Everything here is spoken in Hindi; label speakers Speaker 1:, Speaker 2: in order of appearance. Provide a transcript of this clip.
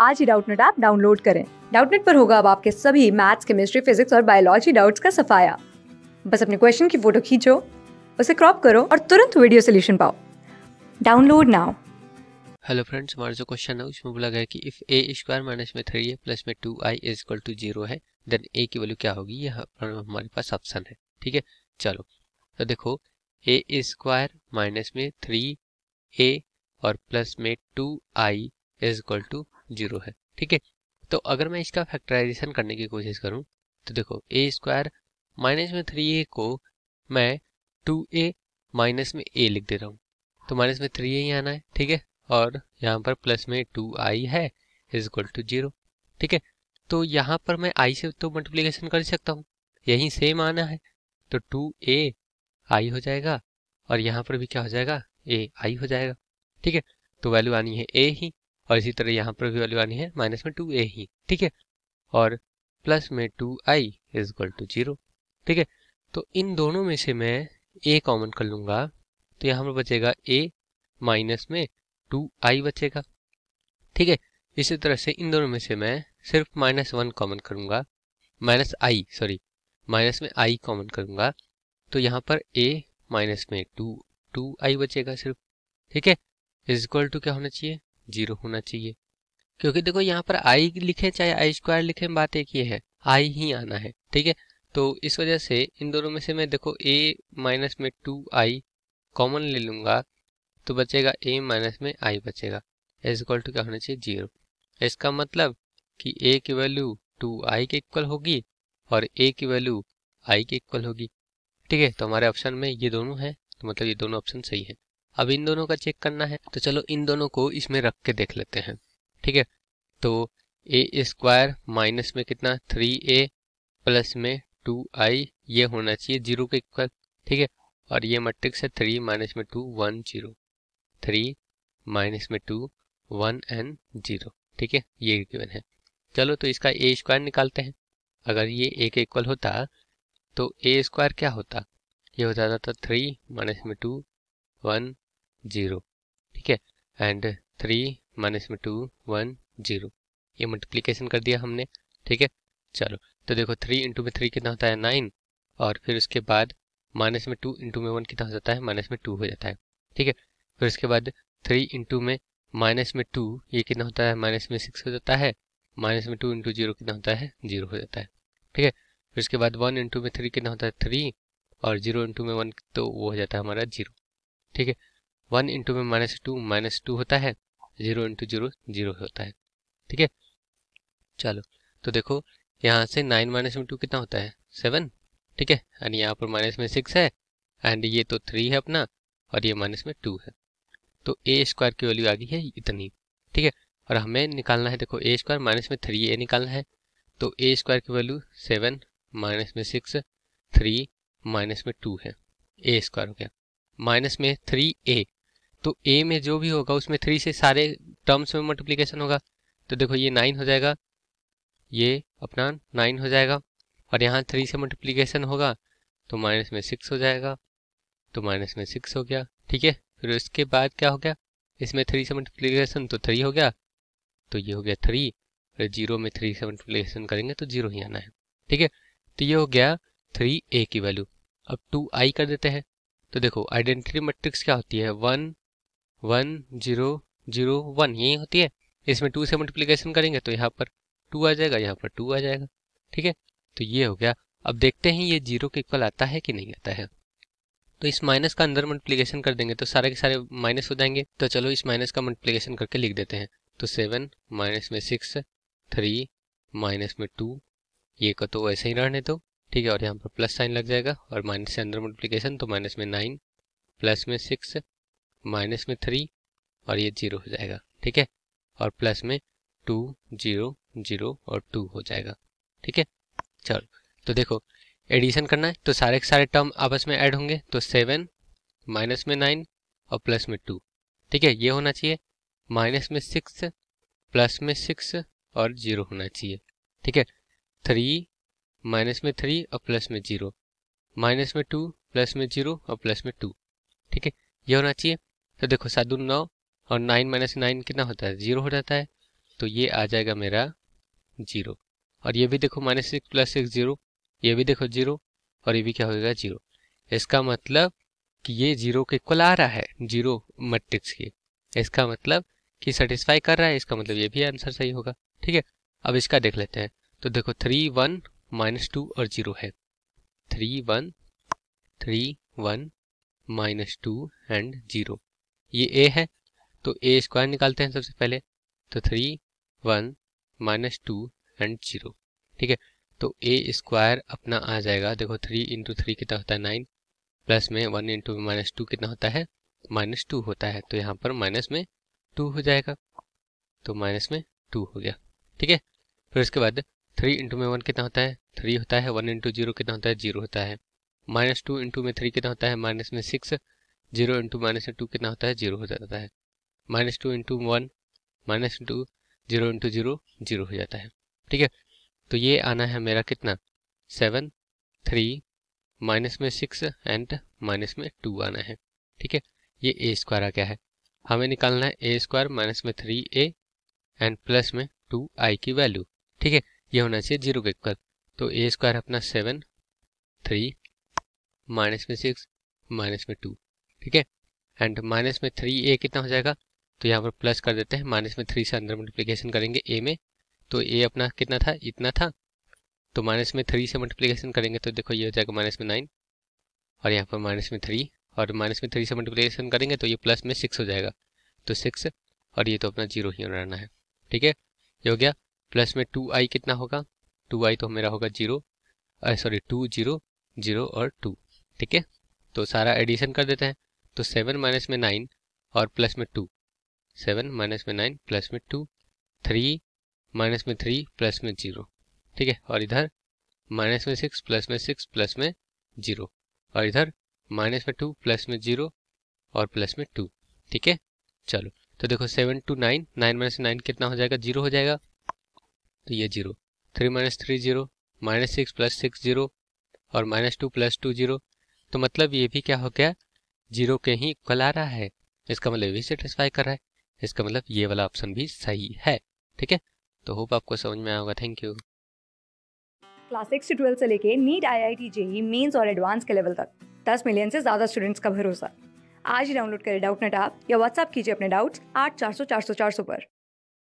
Speaker 1: आज ही डाउटनेट ऐप डाउनलोड करें। डाउटनेट पर होगा अब आपके सभी मैथ्स, केमिस्ट्री, फिजिक्स और बायोलॉजी डाउट्स का सफाया। बस अपने क्वेश्चन की फ़ोटो खींचो, उसे क्रॉप करो और तुरंत वीडियो सोल्यूशन पाओ। Download now.
Speaker 2: हेलो फ्रेंड्स, हमारा जो क्वेश्चन है, उसमें बोला गया कि इफ़ ए स्क्वायर माइनस में थ्री ए प्लस में two I is equal to zero है देन ए की वैल्यू क्या होगी? यहाँ हमारे पास ऑप्शन है, ठीक है? चलो तो देखो ए स्क्वायर माइनस में थ्री ए और प्लस में two I is equal to zero है, ठीक है? तो अगर मैं इसका फैक्टराइजेशन करने की कोशिश करूँ तो देखो ए स्क्वायर माइनस में थ्री ए को मैं टू ए माइनस में ए लिख दे रहा हूँ। तो माइनस में थ्री ए ही आना है, ठीक है? और यहाँ पर प्लस में टू आई है इज़ इक्वल टू ज़ीरो ठीक है? तो यहाँ पर मैं आई से तो मल्टीप्लीकेशन कर सकता हूँ। यही सेम आना है। तो टू ए आई हो जाएगा, और यहाँ पर भी क्या हो जाएगा? ए आई हो जाएगा, ठीक है? तो वैल्यू आनी है ए ही। और इसी तरह यहाँ पर भी वैल्यू आनी है माइनस में टू ए ही, ठीक है? और प्लस में two I is equal to zero ठीक है? तो इन दोनों में से मैं ए कॉमन कर लूँगा तो यहाँ पर बचेगा ए माइनस में टू आई बचेगा, ठीक है? इसी तरह से इन दोनों में से मैं सिर्फ़ माइनस वन कॉमन करूँगा माइनस आई सॉरी माइनस में आई कॉमन करूँगा तो यहाँ पर ए माइनस में टू टू आई बचेगा सिर्फ़, ठीक है? इज़ इक्वल टू क्या होना चाहिए? ज़ीरो होना चाहिए। क्योंकि देखो यहाँ पर आई लिखे, चाहे आई स्क्वायर लिखे, बात एक ही है आई ही आना है, ठीक है? तो इस वजह से इन दोनों में से मैं देखो ए माइनस में टू आई कॉमन ले लूँगा तो बचेगा ए माइनस में आई बचेगा। इज़ इक्वल टू क्या होना चाहिए? ज़ीरो इसका मतलब कि ए की वैल्यू टू आई के इक्वल होगी और ए की वैल्यू आई के इक्वल होगी, ठीक है? तो हमारे ऑप्शन में ये दोनों है तो मतलब ये दोनों ऑप्शन सही है। अब इन दोनों का चेक करना है तो चलो इन दोनों को इसमें रख के देख लेते हैं, ठीक है? तो ए स्क्वायर माइनस में कितना? थ्री ए प्लस में टू आई ये होना चाहिए ज़ीरो के इक्वल ठीक है? और ये मैट्रिक्स है थ्री माइनस में two one zero three minus में टू वन एंड ज़ीरो ठीक है? ये गिवन है। चलो तो इसका ए स्क्वायर निकालते हैं। अगर ये ए के इक्वल होता तो ए स्क्वायर क्या होता? ये हो जाता था थ्री माइनस में टू वन ज़ीरो। ठीक है? एंड थ्री माइनस में टू वन ज़ीरो। ये मल्टीप्लीकेशन कर दिया हमने। ठीक है? चलो तो देखो थ्री इंटू में थ्री कितना होता है? नाइन और फिर उसके बाद माइनस में टू इंटू में वन कितना हो जाता है? माइनस में टू हो जाता है। ठीक है? फिर उसके बाद थ्री इंटू में माइनस में टू ये कितना होता है? माइनस में सिक्स हो जाता है। माइनस में टू इंटू ज़ीरो कितना होता है? ज़ीरो हो जाता है। ठीक है? फिर उसके बाद वन इंटू में थ्री कितना होता है? थ्री और ज़ीरो इंटू में वन तो वो हो जाता है हमारा ज़ीरो। ठीक है? वन इंटू में माइनस टू माइनस टू होता है ज़ीरो इंटू ज़ीरो ज़ीरो होता है। ठीक है? चलो तो देखो, यहाँ से नाइन माइनस में टू कितना होता है? सेवन ठीक है? एंड यहाँ पर माइनस में सिक्स है एंड ये तो थ्री है अपना, और ये माइनस में टू है। तो ए स्क्वायर की वैल्यू आ गई है इतनी। ठीक है? और हमें निकालना है, देखो ए स्क्वायर माइनस में थ्री ए निकालना है तो ए स्क्वायर की वैल्यू सेवन माइनस में सिक्स थ्री माइनस में टू है। ए स्क्वायर हो गया। माइनस में थ्री ए तो ए में जो भी होगा, उसमें थ्री से सारे टर्म्स में मल्टीप्लीकेशन होगा। तो देखो, ये नाइन हो जाएगा, ये अपना नाइन हो जाएगा, और यहाँ थ्री से मल्टीप्लीकेशन होगा तो माइनस में सिक्स हो जाएगा तो माइनस में सिक्स हो गया, ठीक है? फिर उसके बाद क्या हो गया? इसमें थ्री से मल्टीप्लीकेशन तो थ्री हो गया तो ये हो गया थ्री फिर ज़ीरो में थ्री से मल्टीप्लीकेशन करेंगे तो ज़ीरो ही आना है, ठीक है? तो ये हो गया थ्री ए की वैल्यू अब टू आई कर देते हैं। तो देखो आइडेंटिटी मैट्रिक्स क्या होती है? One one zero zero one यही होती है। इसमें टू से मल्टीप्लीकेशन करेंगे तो यहाँ पर टू आ जाएगा, यहाँ पर टू आ जाएगा। ठीक है? तो ये हो गया। अब देखते हैं ये ज़ीरो के इक्वल आता है कि नहीं आता है। तो इस माइनस का अंदर मल्टीप्लीकेशन कर देंगे तो सारे के सारे माइनस हो जाएँगे। तो चलो इस माइनस का मल्टीप्लीकेशन करके लिख देते हैं। तो सेवन माइनस में सिक्स थ्री माइनस में टू ये का तो वैसे ही रहने दो। ठीक है? और यहाँ पर प्लस साइन लग जाएगा। और माइनस से अंदर मल्टीप्लीकेशन तो माइनस में नाइन प्लस में सिक्स माइनस में थ्री और ये ज़ीरो हो जाएगा, ठीक है? और प्लस में टू, ज़ीरो ज़ीरो और टू हो जाएगा, ठीक है? चलो तो देखो, एडिशन करना है तो सारे के सारे टर्म आपस में ऐड होंगे तो सेवन, माइनस में नाइन और प्लस में टू, ठीक है? ये होना चाहिए, माइनस में सिक्स, प्लस में सिक्स और ज़ीरो होना चाहिए, ठीक है? थ्री, माइनस में थ्री और प्लस में ज़ीरो, माइनस में टू, प्लस में ज़ीरो और प्लस में टू, ठीक है? ये होना चाहिए तो देखो, सात नौ और नाइन माइनस नाइन कितना होता है? ज़ीरो हो जाता है तो ये आ जाएगा मेरा ज़ीरो। और ये भी देखो, minus six plus six zero, ये भी देखो ज़ीरो, और ये भी क्या होगा ज़ीरो। इसका मतलब कि ये ज़ीरो के इक्वल आ रहा है, ज़ीरो मैट्रिक्स के। इसका मतलब कि सेटिस्फाई कर रहा है, इसका मतलब ये भी आंसर सही होगा, ठीक है? अब इसका देख लेते हैं। तो देखो थ्री वन माइनस टू और ज़ीरो है। Three one three one minus two and zero. ये ए है तो ए स्क्वायर निकालते हैं सबसे पहले तो three one minus two and zero ठीक है? तो ए स्क्वायर अपना आ जाएगा, देखो थ्री इंटू थ्री कितना होता है? नाइन प्लस में वन इंटू माइनस टू कितना होता है? माइनस टू होता है तो यहाँ पर माइनस में टू हो जाएगा तो माइनस में टू हो गया, ठीक है? फिर उसके बाद थ्री इंटू में वन कितना होता है? थ्री होता है वन इंटू ज़ीरो कितना होता है? ज़ीरो होता है माइनस टू इंटू में थ्री कितना होता है? माइनस में six zero into minus two कितना होता है? ज़ीरो हो जाता है। Minus two into one minus into zero into zero zero हो जाता है। ठीक है? तो ये आना है मेरा कितना? सेवन थ्री माइनस में सिक्स एंड माइनस में टू आना है। ठीक है? ये ए स्क्वायर आ गया है। हमें निकालना है ए स्क्वायर माइनस में थ्री ए एंड प्लस में टू आई की वैल्यू ठीक है? ये होना चाहिए ज़ीरो के इक्वल तो ए स्क्वायर अपना सेवन थ्री माइनस में सिक्स माइनस में टू ठीक है? एंड माइनस में थ्री ए कितना हो जाएगा? तो यहाँ पर प्लस कर देते हैं। माइनस में थ्री से अंदर मल्टीप्लीकेशन करेंगे ए में। तो ए अपना कितना था? इतना था। तो माइनस में थ्री से मल्टीप्लीकेशन करेंगे तो देखो ये हो जाएगा माइनस में नाइन और यहाँ पर माइनस में थ्री और माइनस में थ्री से मल्टीप्लीकेशन करेंगे तो ये प्लस में सिक्स हो जाएगा। तो सिक्स और ये तो अपना ज़ीरो ही रहना है। ठीक है? ये हो गया। प्लस में टू आई कितना होगा? टू आई तो मेरा होगा zero sorry two zero zero और टू ठीक है? तो सारा एडिशन कर देते हैं। तो सेवन माइनस में नाइन और प्लस में टू। सेवन माइनस में नाइन, प्लस में टू, थ्री माइनस में थ्री, प्लस में ज़ीरो। ठीक है? और इधर माइनस में सिक्स, प्लस में सिक्स, प्लस में ज़ीरो। और इधर माइनस में टू, प्लस में ज़ीरो और प्लस में टू। ठीक है? चलो तो देखो seven two nine nine minus nine कितना हो जाएगा? ज़ीरो हो जाएगा। तो ये zero. Three minus three zero, minus six plus six zero और minus two plus two zero. तो मतलब ये भी क्या हो गया? ज़ीरो के ही इक्वल आ रहा है। इसका मतलब भी सेटिस्फाई कर रहा है। इसका मतलब ये वाला ऑप्शन भी सही है। ठीक है? तो होप आपको समझ में आया होगा। थैंक यू
Speaker 1: क्लास सिक्स से ट्वेल्थ से लेके NEET I I T JEE mains और एडवांस के लेवल तक। दस मिलियन से ज़्यादा स्टूडेंट्स का भरोसा। आज ही डाउनलोड करें डाउट नेट आप या व्हाट्सअप कीजिए अपने डाउट्स आठ चार सौ चार सौ चार सौ पर।